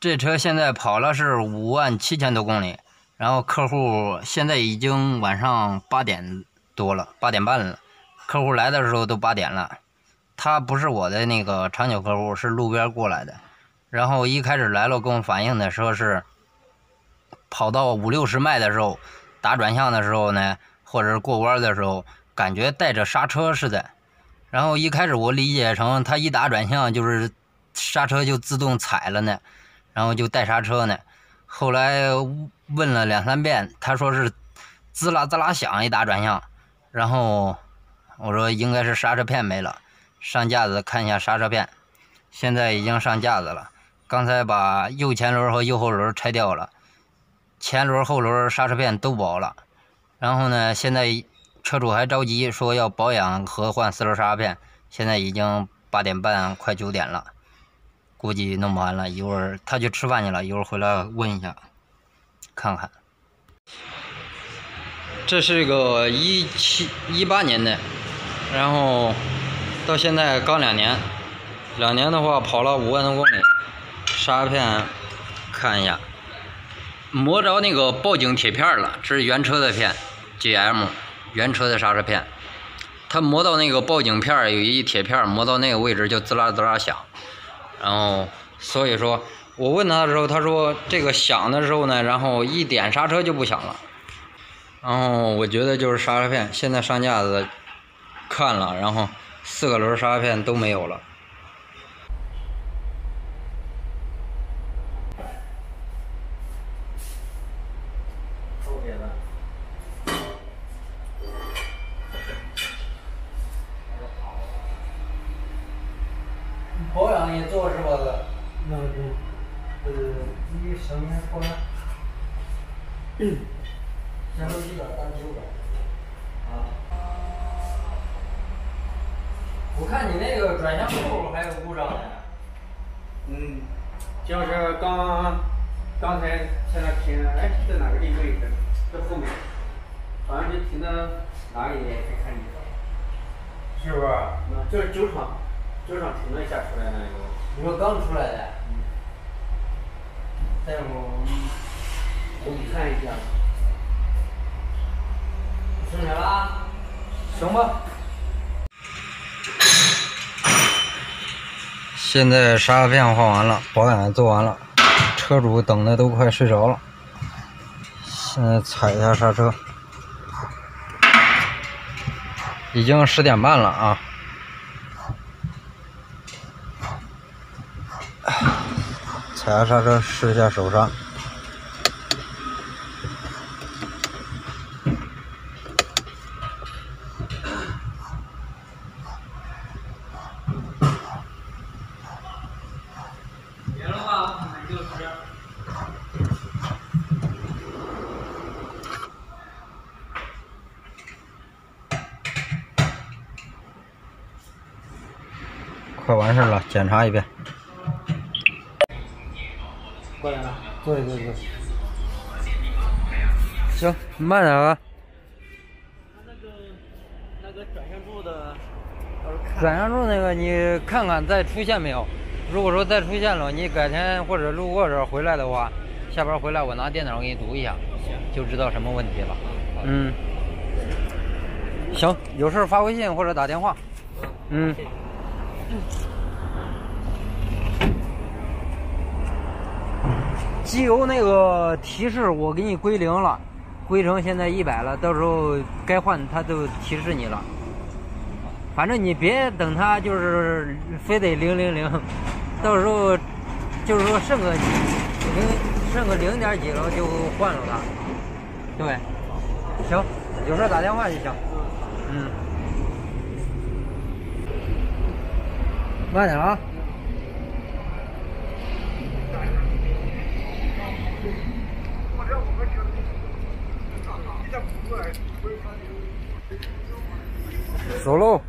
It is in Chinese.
这车现在跑了是五万七千多公里，然后客户现在已经晚上八点多了，八点半了。客户来的时候都八点了，他不是我的那个长久客户，是路边过来的。然后一开始来了跟我反映的说是跑到五六十迈的时候，打转向的时候呢，或者过弯的时候，感觉带着刹车似的。然后一开始我理解成他一打转向就是刹车就自动踩了呢。然后就带刹车呢，后来问了两三遍，他说是滋啦滋啦响一打转向，然后我说应该是刹车片没了，上架子看一下刹车片，现在已经上架子了。刚才把右前轮和右后轮拆掉了，前轮后轮刹车片都薄了。然后呢，现在车主还着急说要保养和换四轮刹车片，现在已经八点半快九点了。估计弄不完了，一会儿他去吃饭去了，一会儿回来问一下，看看。这是个一七一八年的，然后到现在刚两年，两年的话跑了五万多公里，刹车片看一下，磨着那个报警铁片了，这是原车的片，GM 原车的刹车片，它磨到那个报警片有一铁片，磨到那个位置就滋啦滋啦响。然后，所以说，我问他的时候，他说这个响的时候呢，然后一点刹车就不响了。然后我觉得就是刹车片，现在上架子看了，然后四个轮刹车片都没有了。保养也做是吧？哥？那对，呃，你上面保养，先手机的，单修的。啊。我看你那个转向扣还有故障呢。嗯，就是刚刚才在那停，哎，在哪个地位置？在后面，好像就停到哪里？去看你。是不是？那就是酒厂。就上停了一下出来那个，你说刚出来的？嗯。待会儿我给你看一下。剩下啦？行吧。现在刹车片换完了，保养做完了，车主等的都快睡着了。现在踩一下刹车，已经十点半了啊。踩下刹车，试一下手刹。快完事了，检查一遍。过来了，对对对，行，慢点啊。那个那个转向柱的，转向柱那个你看看再出现没有？如果说再出现了，你改天或者路过这儿回来的话，下班回来我拿电脑给你读一下，就知道什么问题了。嗯，行，有事发微信或者打电话。嗯。机油那个提示我给你归零了，归成现在一百了，到时候该换它都提示你了。反正你别等它就是非得零零零，到时候就是说剩个零剩个零点几了就换了它。对，行，有事打电话就行。嗯，慢点啊。走喽。